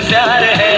प्यार है।